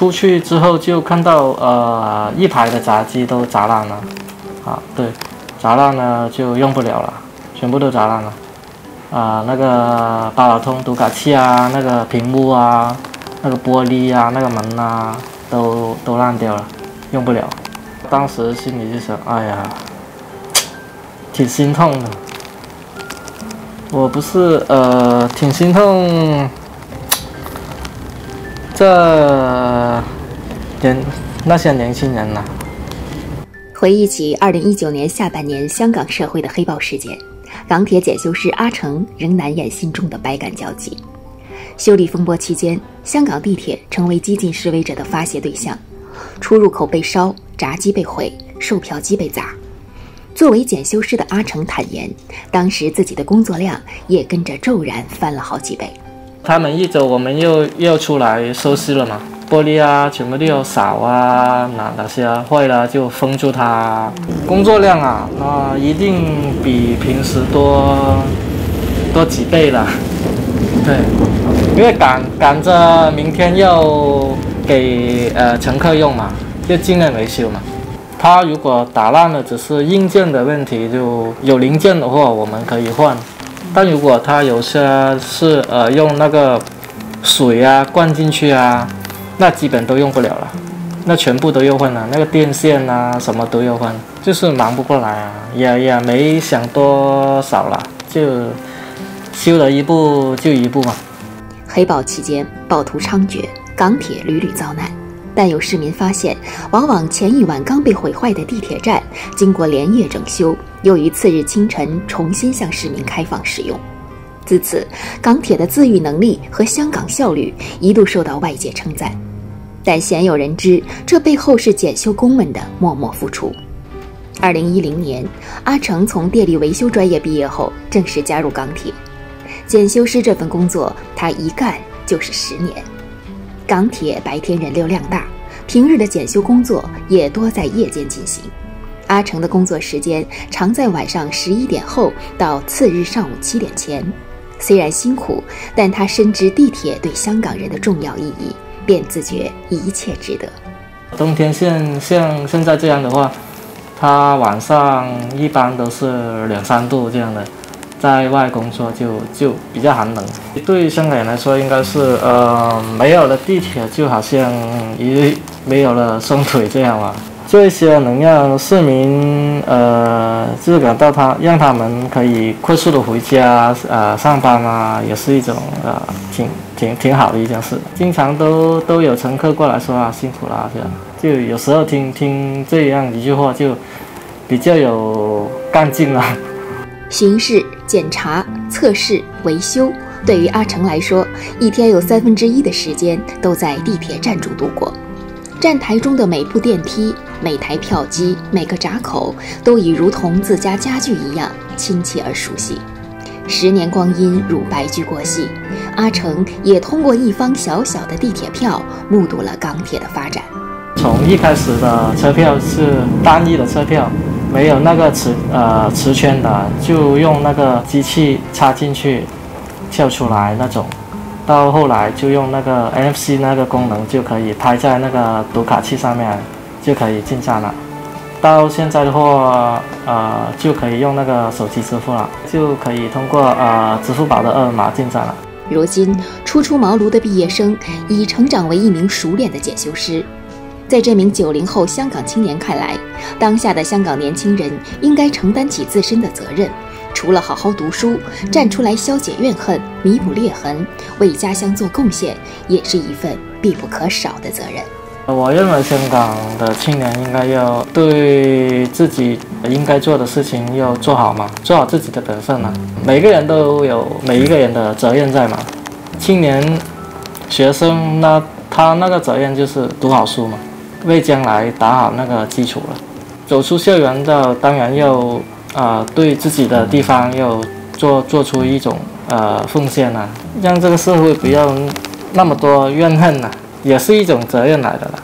出去之后就看到呃一排的闸机都砸烂了，啊对，砸烂了就用不了了，全部都砸烂了，啊那个八达通读卡器啊，那个屏幕啊，那个玻璃啊，那个门啊，都都烂掉了，用不了。当时心里就想，哎呀，挺心痛的。我不是呃挺心痛。这年那些年轻人呐，回忆起二零一九年下半年香港社会的黑暴事件，港铁检修师阿成仍难掩心中的百感交集。修理风波期间，香港地铁成为激进示威者的发泄对象，出入口被烧，闸机被毁，售票机被砸。作为检修师的阿成坦言，当时自己的工作量也跟着骤然翻了好几倍。他们一走，我们又又出来收拾了嘛，玻璃啊，全部都要扫啊，哪哪些啊坏了就封住它。工作量啊，那一定比平时多多几倍了。对，因为赶赶着明天要给呃乘客用嘛，就尽量维修嘛。它如果打烂了，只是硬件的问题，就有零件的话，我们可以换。但如果它有些是呃用那个水啊灌进去啊，那基本都用不了了，那全部都要换了，那个电线啊什么都要换，就是忙不过来啊，也也没想多少了，就修了一步就一步嘛。黑暴期间，暴徒猖獗，港铁屡屡遭难。但有市民发现，往往前一晚刚被毁坏的地铁站，经过连夜整修，又于次日清晨重新向市民开放使用。自此，港铁的自愈能力和香港效率一度受到外界称赞。但鲜有人知，这背后是检修工们的默默付出。二零一零年，阿成从电力维修专业毕业后，正式加入港铁。检修师这份工作，他一干就是十年。港铁白天人流量大，平日的检修工作也多在夜间进行。阿成的工作时间常在晚上十一点后到次日上午七点前。虽然辛苦，但他深知地铁对香港人的重要意义，便自觉一切值得。冬天像像现在这样的话，他晚上一般都是两三度这样的。在外工作就就比较寒冷，对香港人来说，应该是呃没有了地铁，就好像一没有了双腿这样吧。这些能让市民呃就是感到他让他们可以快速的回家呃上班啊，也是一种呃挺挺挺好的一件事。经常都都有乘客过来说啊辛苦了这样，就有时候听听这样一句话就比较有干劲了。巡视、检查、测试、维修，对于阿成来说，一天有三分之一的时间都在地铁站中度过。站台中的每部电梯、每台票机、每个闸口，都已如同自家家具一样亲切而熟悉。十年光阴如白驹过隙，阿成也通过一方小小的地铁票，目睹了港铁的发展。从一开始的车票是单一的车票。没有那个磁呃磁圈的，就用那个机器插进去，跳出来那种。到后来就用那个 NFC 那个功能，就可以拍在那个读卡器上面，就可以进站了。到现在的话，呃，就可以用那个手机支付了，就可以通过呃支付宝的二维码进站了。如今初出茅庐的毕业生已成长为一名熟练的检修师。在这名九零后香港青年看来，当下的香港年轻人应该承担起自身的责任，除了好好读书，站出来消解怨恨、弥补裂痕，为家乡做贡献，也是一份必不可少的责任。我认为香港的青年应该要对自己应该做的事情要做好嘛，做好自己的本分嘛。每个人都有每一个人的责任在嘛。青年学生那他那个责任就是读好书嘛。为将来打好那个基础了，走出校园的当然要啊，对自己的地方要做做出一种呃奉献呐，让这个社会不要那么多怨恨呐，也是一种责任来的啦。